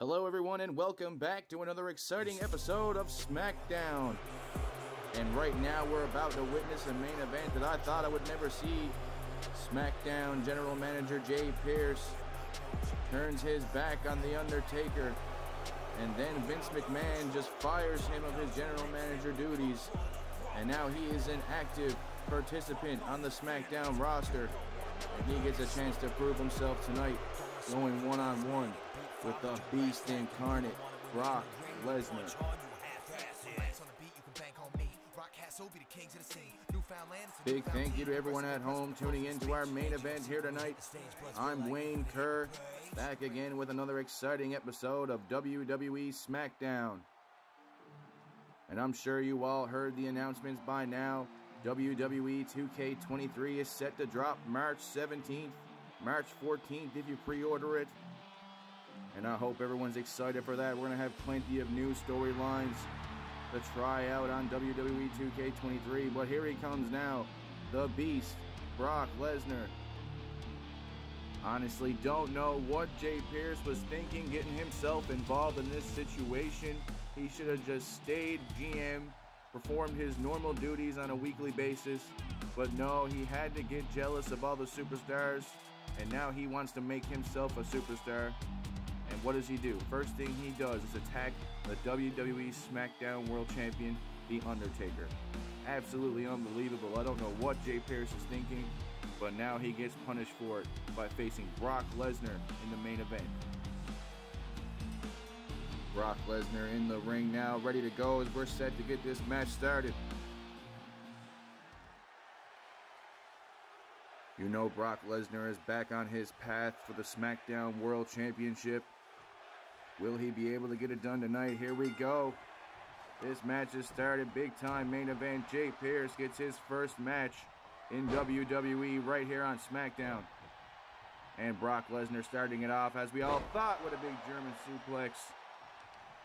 Hello, everyone, and welcome back to another exciting episode of SmackDown. And right now, we're about to witness a main event that I thought I would never see. SmackDown General Manager Jay Pierce turns his back on The Undertaker, and then Vince McMahon just fires him of his general manager duties. And now he is an active participant on the SmackDown roster, and he gets a chance to prove himself tonight, going one on one with the Beast Incarnate, Brock Lesnar. Big thank you to everyone at home tuning in to our main event here tonight. I'm Wayne Kerr, back again with another exciting episode of WWE SmackDown. And I'm sure you all heard the announcements by now. WWE 2K23 is set to drop March 17th, March 14th if you pre-order it. And I hope everyone's excited for that. We're going to have plenty of new storylines to try out on WWE 2K23. But here he comes now. The Beast, Brock Lesnar. Honestly, don't know what Jay Pierce was thinking getting himself involved in this situation. He should have just stayed GM, performed his normal duties on a weekly basis. But no, he had to get jealous of all the superstars. And now he wants to make himself a superstar. What does he do? First thing he does is attack the WWE SmackDown World Champion, The Undertaker. Absolutely unbelievable. I don't know what Jay Pierce is thinking, but now he gets punished for it by facing Brock Lesnar in the main event. Brock Lesnar in the ring now, ready to go as we're set to get this match started. You know Brock Lesnar is back on his path for the SmackDown World Championship. Will he be able to get it done tonight? Here we go. This match has started big time main event. Jay Pierce gets his first match in WWE right here on SmackDown. And Brock Lesnar starting it off as we all thought with a big German suplex.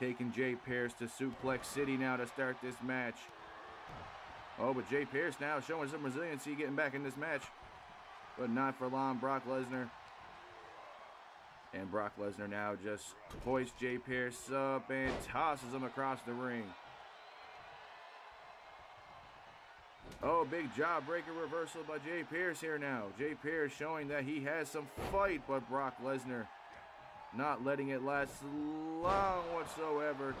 Taking Jay Pierce to Suplex City now to start this match. Oh, but Jay Pierce now showing some resiliency getting back in this match. But not for long. Brock Lesnar and Brock Lesnar now just hoists Jay Pierce up and tosses him across the ring. Oh, big jawbreaker reversal by Jay Pierce here now. Jay Pierce showing that he has some fight, but Brock Lesnar not letting it last long whatsoever.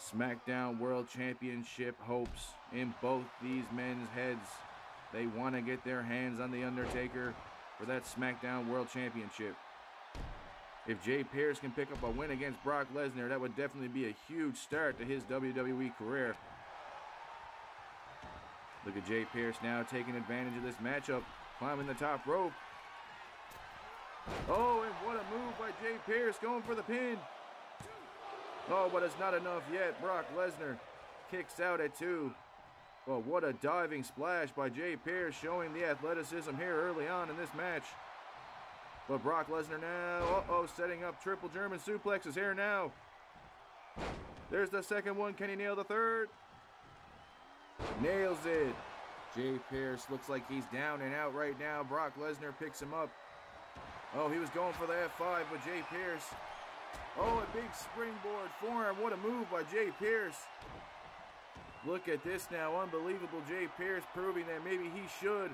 SmackDown World Championship hopes in both these men's heads. They want to get their hands on The Undertaker for that SmackDown World Championship. If Jay Pierce can pick up a win against Brock Lesnar, that would definitely be a huge start to his WWE career. Look at Jay Pierce now taking advantage of this matchup, climbing the top rope. Oh, and what a move by Jay Pierce going for the pin. Oh, but it's not enough yet. Brock Lesnar kicks out at two. Well, what a diving splash by Jay Pierce showing the athleticism here early on in this match. But Brock Lesnar now, uh-oh, setting up triple German suplexes here now. There's the second one. Can he nail the third? Nails it. Jay Pierce looks like he's down and out right now. Brock Lesnar picks him up. Oh, he was going for the F5, but Jay Pierce. Oh, a big springboard forearm. What a move by Jay Pierce. Look at this now. Unbelievable Jay Pierce proving that maybe he should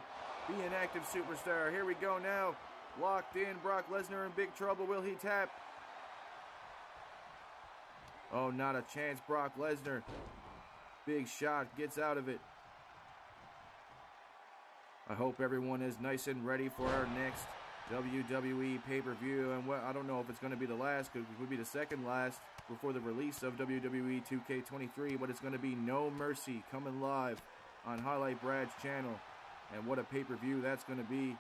be an active superstar. Here we go now. Locked in. Brock Lesnar in big trouble. Will he tap? Oh, not a chance. Brock Lesnar. Big shot. Gets out of it. I hope everyone is nice and ready for our next WWE pay-per-view. And what I don't know if it's going to be the last. It would be the second last before the release of WWE 2K23. But it's going to be No Mercy coming live on Highlight Brad's channel. And what a pay-per-view that's going to be.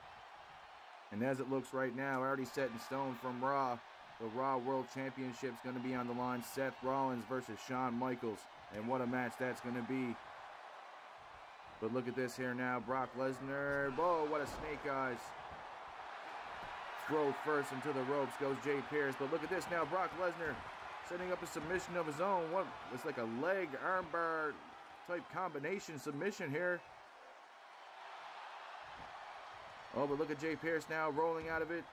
And as it looks right now, already set in stone from Raw, the Raw World Championship is going to be on the line. Seth Rollins versus Shawn Michaels. And what a match that's going to be. But look at this here now. Brock Lesnar. Whoa, what a snake eyes. Throw first into the ropes goes Jay Pierce. But look at this now. Brock Lesnar setting up a submission of his own. What? It's like a leg armbar type combination submission here. Oh, but look at Jay Pierce now rolling out of it.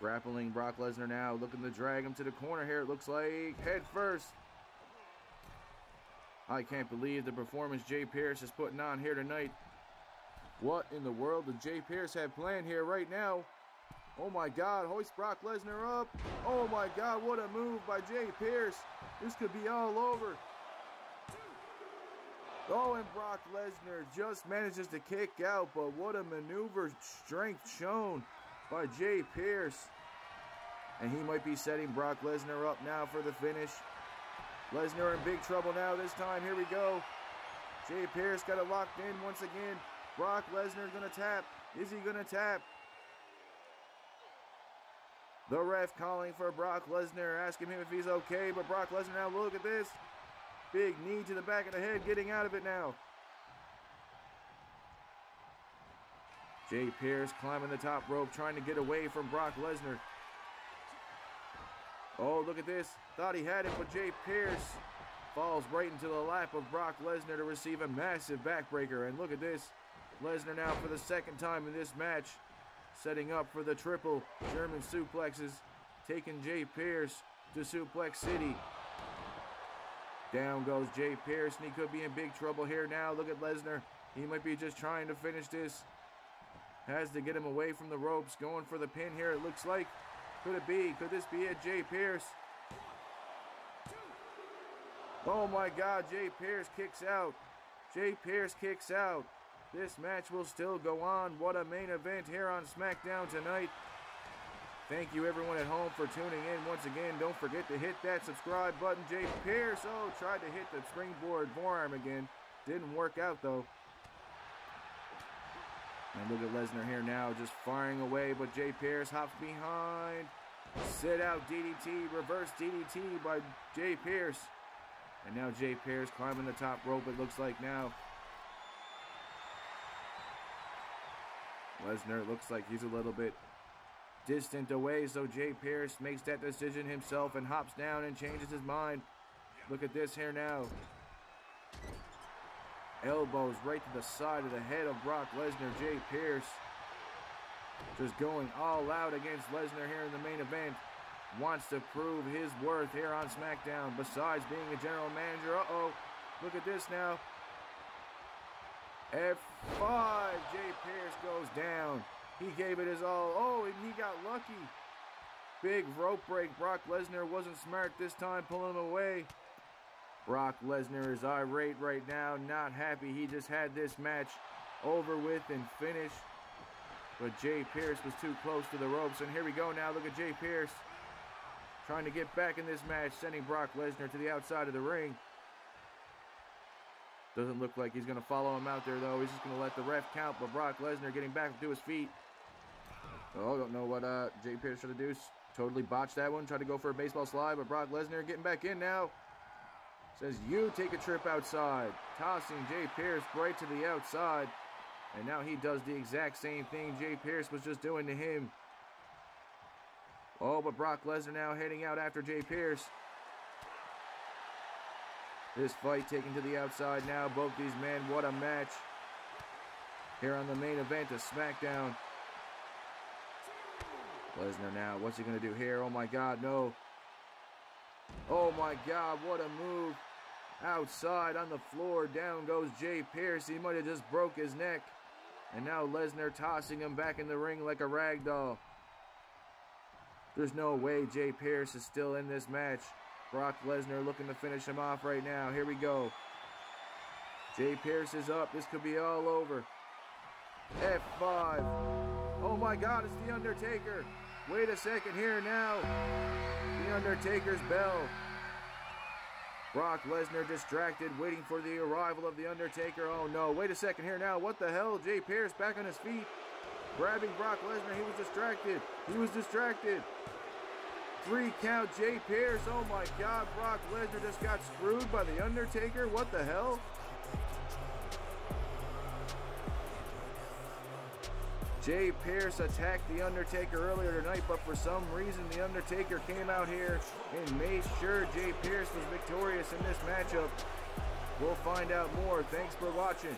Grappling Brock Lesnar now, looking to drag him to the corner here, it looks like head first. I can't believe the performance Jay Pierce is putting on here tonight. What in the world did Jay Pierce have planned here right now? Oh my God, hoist Brock Lesnar up. Oh my God, what a move by Jay Pierce. This could be all over. Oh, and Brock Lesnar just manages to kick out, but what a maneuver strength shown by Jay Pierce. And he might be setting Brock Lesnar up now for the finish. Lesnar in big trouble now this time. Here we go. Jay Pierce got it locked in once again. Brock Lesnar going to tap. Is he going to tap? The ref calling for Brock Lesnar, asking him if he's okay. But Brock Lesnar now, look at this. Big knee to the back of the head, getting out of it now. Jay Pierce climbing the top rope, trying to get away from Brock Lesnar. Oh, look at this. Thought he had it, but Jay Pierce falls right into the lap of Brock Lesnar to receive a massive backbreaker. And look at this. Lesnar now for the second time in this match, setting up for the triple German suplexes, taking Jay Pierce to Suplex City. Down goes Jay Pierce, and he could be in big trouble here now. Look at Lesnar. He might be just trying to finish this. Has to get him away from the ropes. Going for the pin here, it looks like. Could it be? Could this be it? Jay Pierce. Oh my God, Jay Pierce kicks out. Jay Pierce kicks out. This match will still go on. What a main event here on SmackDown tonight. Thank you everyone at home for tuning in once again. Don't forget to hit that subscribe button. Jay Pierce, oh, tried to hit the springboard forearm again. Didn't work out though. And look at Lesnar here now, just firing away, but Jay Pierce hops behind. Sit out DDT, reverse DDT by Jay Pierce. And now Jay Pierce climbing the top rope, it looks like now. Lesnar looks like he's a little bit distant away, so Jay Pierce makes that decision himself and hops down and changes his mind. Look at this here now. Elbows right to the side of the head of Brock Lesnar. Jay Pierce just going all out against Lesnar here in the main event. Wants to prove his worth here on SmackDown besides being a general manager. Uh-oh. Look at this now. F5. Jay Pierce goes down. He gave it his all. Oh, and he got lucky. Big rope break. Brock Lesnar wasn't smart this time, pulling him away. Brock Lesnar is irate right now, not happy. He just had this match over with and finished. But Jay Pierce was too close to the ropes. And here we go now. Look at Jay Pierce trying to get back in this match, sending Brock Lesnar to the outside of the ring. Doesn't look like he's going to follow him out there, though. He's just going to let the ref count. But Brock Lesnar getting back to his feet. Oh, don't know what uh, Jay Pierce should have do. Totally botched that one. Tried to go for a baseball slide, but Brock Lesnar getting back in now. Says, you take a trip outside. Tossing Jay Pierce right to the outside. And now he does the exact same thing Jay Pierce was just doing to him. Oh, but Brock Lesnar now heading out after Jay Pierce. This fight taken to the outside now. Both these men, what a match. Here on the main event of SmackDown. Lesnar now, what's he going to do here? Oh my God, no. Oh my God, what a move. Outside on the floor, down goes Jay Pierce. He might have just broke his neck. And now Lesnar tossing him back in the ring like a rag doll. There's no way Jay Pierce is still in this match. Brock Lesnar looking to finish him off right now. Here we go. Jay Pierce is up. This could be all over. F5. Oh my God, it's The Undertaker. Wait a second here now. The Undertaker's bell. Brock Lesnar distracted, waiting for the arrival of The Undertaker. Oh no, wait a second here now. What the hell? Jay Pierce back on his feet. Grabbing Brock Lesnar. He was distracted. He was distracted. Three count Jay Pierce. Oh my God, Brock Lesnar just got screwed by The Undertaker. What the hell? Jay Pierce attacked The Undertaker earlier tonight, but for some reason, The Undertaker came out here and made sure Jay Pierce was victorious in this matchup. We'll find out more. Thanks for watching.